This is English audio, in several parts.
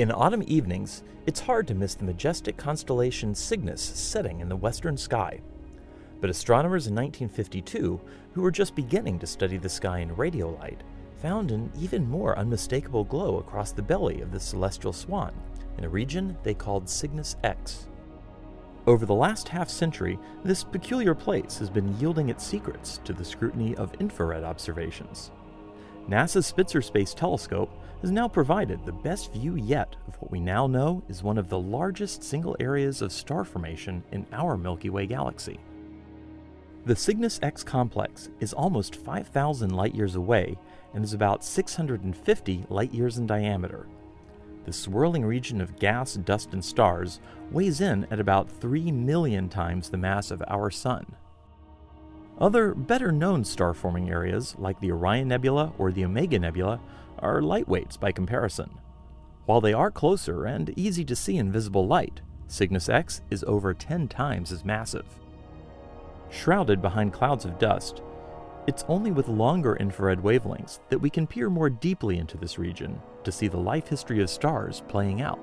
In autumn evenings, it's hard to miss the majestic constellation Cygnus setting in the western sky. But astronomers in 1952, who were just beginning to study the sky in radiolight, found an even more unmistakable glow across the belly of the celestial swan in a region they called Cygnus X. Over the last half century, this peculiar place has been yielding its secrets to the scrutiny of infrared observations. NASA's Spitzer Space Telescope has now provided the best view yet of what we now know is one of the largest single areas of star formation in our Milky Way galaxy. The Cygnus X complex is almost 5,000 light years away and is about 650 light years in diameter. The swirling region of gas, dust, and stars weighs in at about 3 million times the mass of our Sun. Other better known star forming areas, like the Orion Nebula or the Omega Nebula, are lightweights by comparison. While they are closer and easy to see in visible light, Cygnus X is over 10 times as massive. Shrouded behind clouds of dust, it's only with longer infrared wavelengths that we can peer more deeply into this region to see the life history of stars playing out.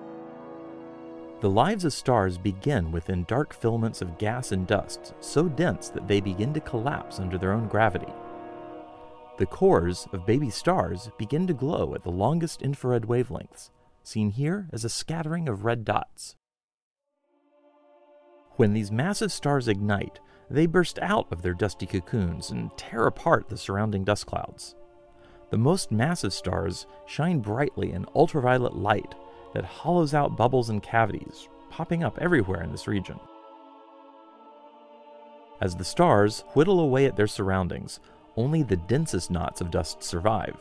The lives of stars begin within dark filaments of gas and dust so dense that they begin to collapse under their own gravity. The cores of baby stars begin to glow at the longest infrared wavelengths, seen here as a scattering of red dots. When these massive stars ignite, they burst out of their dusty cocoons and tear apart the surrounding dust clouds. The most massive stars shine brightly in ultraviolet light that hollows out bubbles and cavities, popping up everywhere in this region. As the stars whittle away at their surroundings, only the densest knots of dust survive.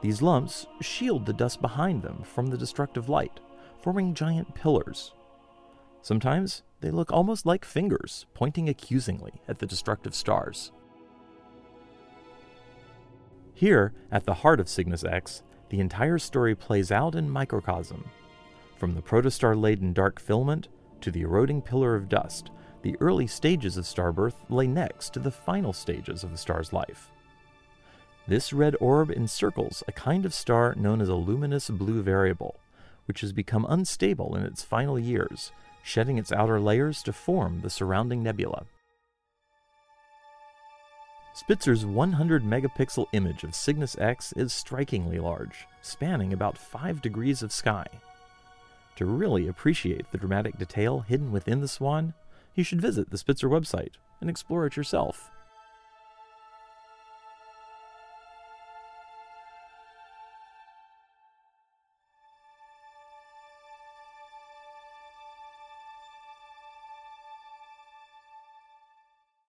These lumps shield the dust behind them from the destructive light, forming giant pillars. Sometimes they look almost like fingers pointing accusingly at the destructive stars. Here, at the heart of Cygnus X, the entire story plays out in microcosm. From the protostar laden dark filament to the eroding pillar of dust, the early stages of star birth lay next to the final stages of a star's life. This red orb encircles a kind of star known as a luminous blue variable, which has become unstable in its final years, shedding its outer layers to form the surrounding nebula. Spitzer's 100 megapixel image of Cygnus X is strikingly large, spanning about 5 degrees of sky. To really appreciate the dramatic detail hidden within the swan, you should visit the Spitzer website and explore it yourself.